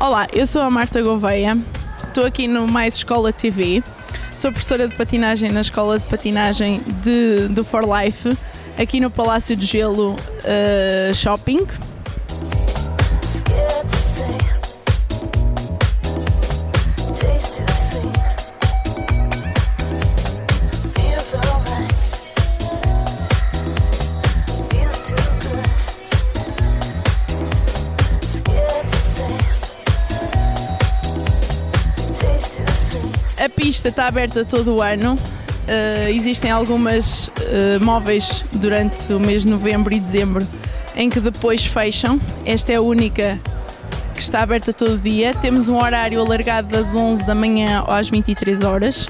Olá, eu sou a Marta Gouveia, estou aqui no Mais Escola TV, sou professora de patinagem na Escola de Patinagem de, do For Life, aqui no Palácio de Gelo uh, Shopping. Pista está aberta todo o ano. Uh, existem algumas uh, móveis durante o mês de novembro e dezembro em que depois fecham. Esta é a única que está aberta todo dia. Temos um horário alargado das 11 da manhã às 23 horas.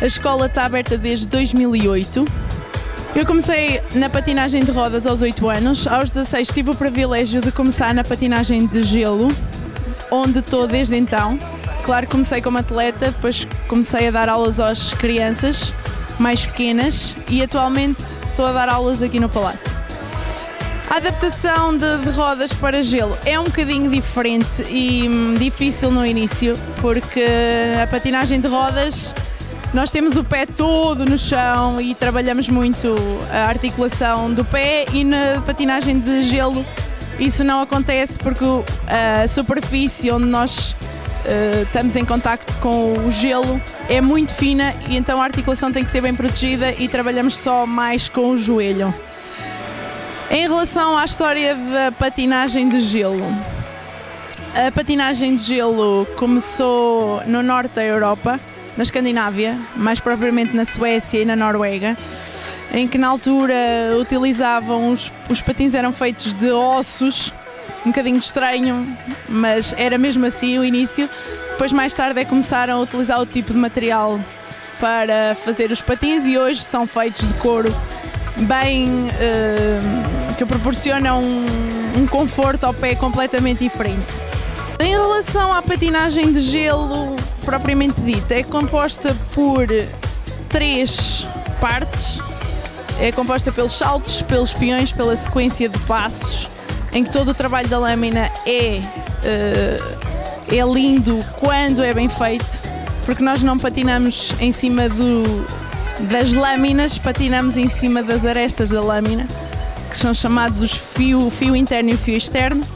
A escola está aberta desde 2008. Eu comecei na patinagem de rodas aos 8 anos. Aos 16 tive o privilégio de começar na patinagem de gelo, onde estou desde então. Claro, comecei como atleta, depois comecei a dar aulas às crianças mais pequenas e atualmente estou a dar aulas aqui no Palácio. A adaptação de, de, rodas para gelo é um bocadinho diferente e hum, difícil no início, porque a patinagem de rodas nós temos o pé todo no chão e trabalhamos muito a articulação do pé e na patinagem de gelo isso não acontece porque a superfície onde nós uh, estamos em contacto com o gelo é muito fina e então a articulação tem que ser bem protegida e trabalhamos só mais com o joelho. Em relação à história da patinagem de gelo, a patinagem de gelo começou no norte da Europa, na Escandinávia, mais propriamente na Suécia e na Noruega, em que na altura utilizavam os, os patins eram feitos de ossos um bocadinho estranho, mas era mesmo assim o início. Depois, mais tarde, é que começaram a utilizar o tipo de material para fazer os patins e hoje são feitos de couro bem uh, que proporcionam um, um conforto ao pé completamente diferente. Em relação à patinagem de gelo propriamente dita, é composta por três partes. É composta pelos saltos, pelos peões, pela sequência de passos em que todo o trabalho da lâmina é, uh, é lindo quando é bem feito, porque nós não patinamos em cima do, das lâminas, patinamos em cima das arestas da lâmina, que são chamados os fio, fio interno e o fio externo.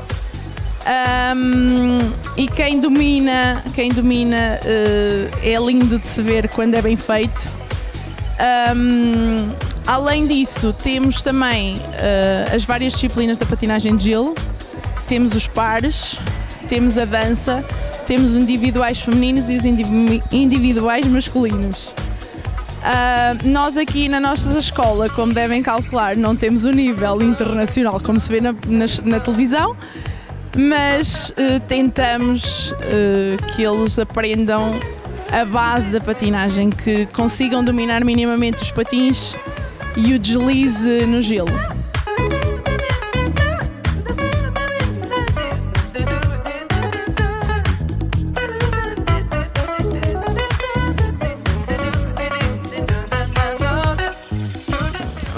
Um, e quem domina, quem domina uh, é lindo de se ver quando é bem feito. Um, Além disso, temos também uh, as várias disciplinas da patinagem de gelo, temos os pares, temos a dança, temos os individuais femininos e os individuais masculinos. Uh, nós aqui na nossa escola, como devem calcular, não temos o nível internacional como se vê na, na, na televisão, mas uh, tentamos uh, que eles aprendam a base da patinagem, que consigam dominar minimamente os patins e o deslize no gelo.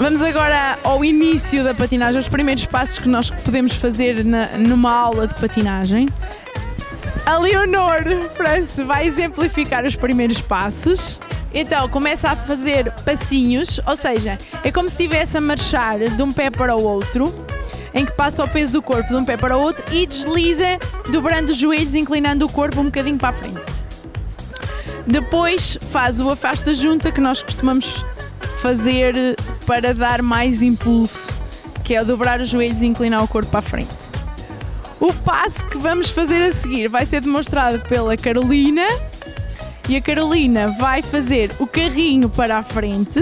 Vamos agora ao início da patinagem, os primeiros passos que nós podemos fazer na, numa aula de patinagem. A Leonor France vai exemplificar os primeiros passos. Então começa a fazer passinhos, ou seja, é como se estivesse a marchar de um pé para o outro, em que passa o peso do corpo de um pé para o outro e desliza, dobrando os joelhos, inclinando o corpo um bocadinho para a frente. Depois faz o afasta junta que nós costumamos fazer para dar mais impulso, que é dobrar os joelhos e inclinar o corpo para a frente. O passo que vamos fazer a seguir vai ser demonstrado pela Carolina e a Carolina vai fazer o carrinho para a frente,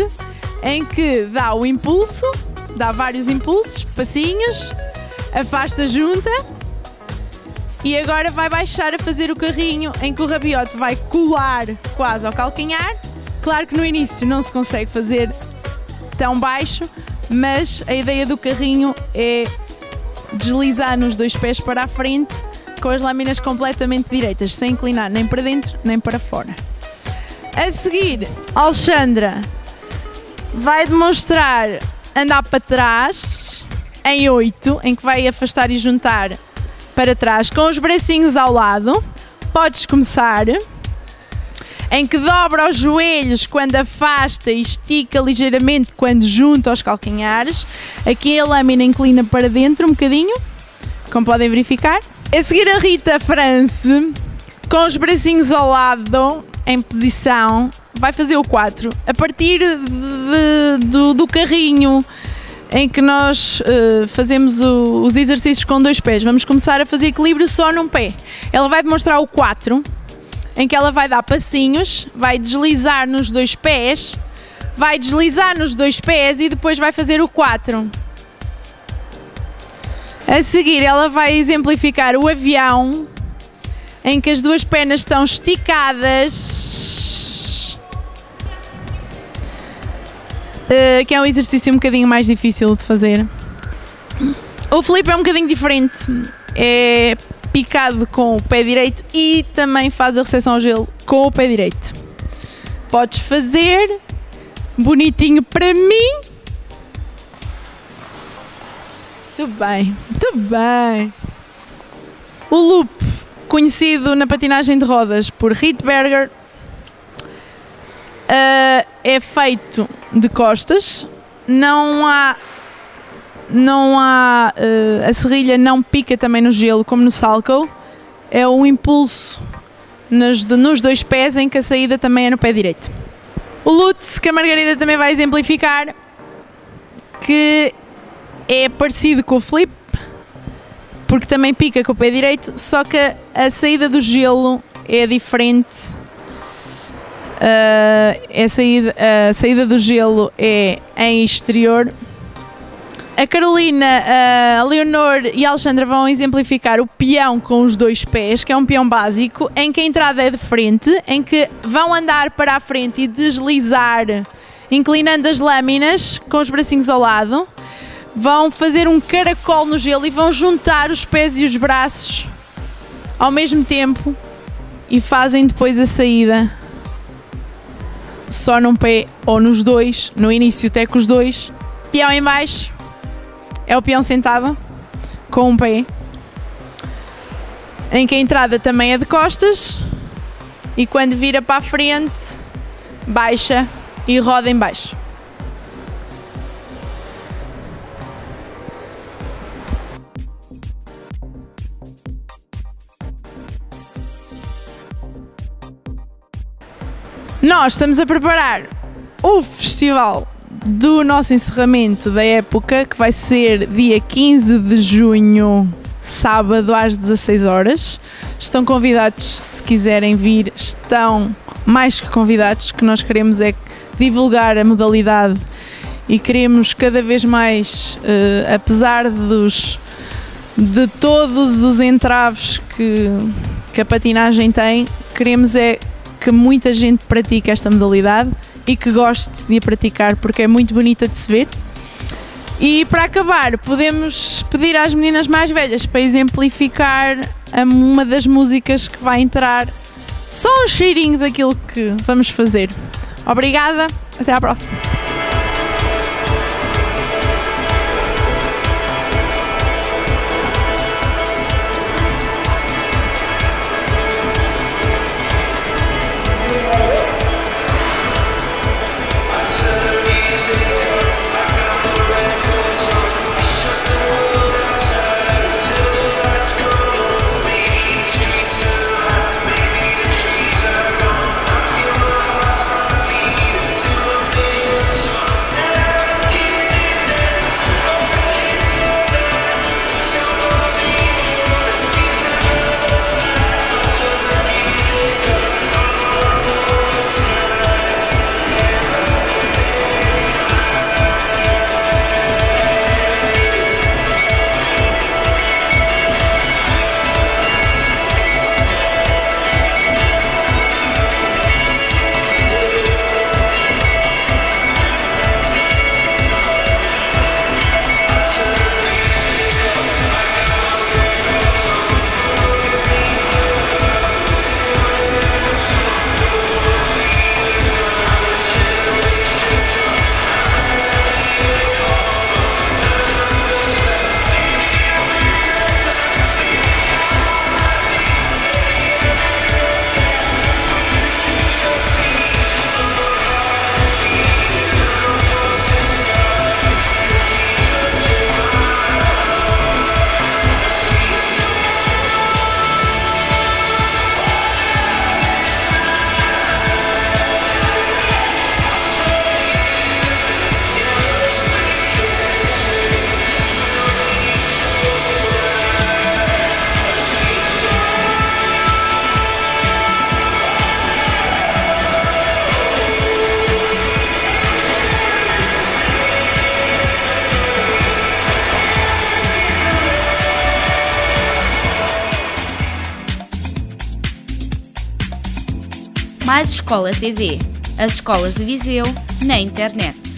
em que dá o impulso, dá vários impulsos, passinhos, afasta junta e agora vai baixar a fazer o carrinho em que o rabiote vai colar quase ao calcanhar. Claro que no início não se consegue fazer tão baixo, mas a ideia do carrinho é deslizar nos dois pés para a frente com as lâminas completamente direitas, sem inclinar nem para dentro nem para fora. A seguir, Alexandra vai demonstrar andar para trás em 8, em que vai afastar e juntar para trás com os bracinhos ao lado. Podes começar. Em que dobra os joelhos quando afasta e estica ligeiramente quando junta os calcanhares. Aqui a lâmina inclina para dentro um bocadinho, como podem verificar. A seguir a Rita France, com os bracinhos ao lado, em posição, vai fazer o 4. A partir de, do, do carrinho em que nós uh, fazemos o, os exercícios com dois pés, vamos começar a fazer equilíbrio só num pé. Ela vai demonstrar o 4, em que ela vai dar passinhos, vai deslizar nos dois pés, vai deslizar nos dois pés e depois vai fazer o 4. A seguir, ela vai exemplificar o avião, em que as duas pernas estão esticadas. Uh, que é um exercício um bocadinho mais difícil de fazer. O flip é um bocadinho diferente. É picado com o pé direito e também faz a recepção ao gelo com o pé direito. Podes fazer bonitinho para mim. Muito bem, muito bem. O loop, conhecido na patinagem de rodas por Rittberger, uh, é feito de costas. Não há não há uh, a serrilha não pica também no gelo como no Salco é um impulso nos, nos, dois pés em que a saída também é no pé direito o Lutz que a Margarida também vai exemplificar que é parecido com o flip porque também pica com o pé direito só que a saída do gelo é diferente uh, é a, saída, a saída do gelo é em exterior a Carolina, a Leonor e a Alexandra vão exemplificar o peão com os dois pés, que é um peão básico, em que a entrada é de frente, em que vão andar para a frente e deslizar, inclinando as lâminas com os bracinhos ao lado. Vão fazer um caracol no gelo e vão juntar os pés e os braços ao mesmo tempo e fazem depois a saída só num pé ou nos dois, no início até com os dois, peão em baixo, é o peão sentado com um pé, em que a entrada também é de costas e quando vira para a frente, baixa e roda em baixo. Nós estamos a preparar o festival do nosso encerramento da época, que vai ser dia 15 de junho, sábado às 16 horas. Estão convidados, se quiserem vir, estão mais que convidados, que nós queremos é divulgar a modalidade e queremos cada vez mais, uh, apesar dos de todos os entraves que, que a patinagem tem, queremos é que muita gente pratique esta modalidade e que goste de a praticar porque é muito bonita de se ver. E para acabar, podemos pedir às meninas mais velhas para exemplificar uma das músicas que vai entrar, só um cheirinho daquilo que vamos fazer. Obrigada, até à próxima. Mais Escola TV. As escolas de Viseu na internet.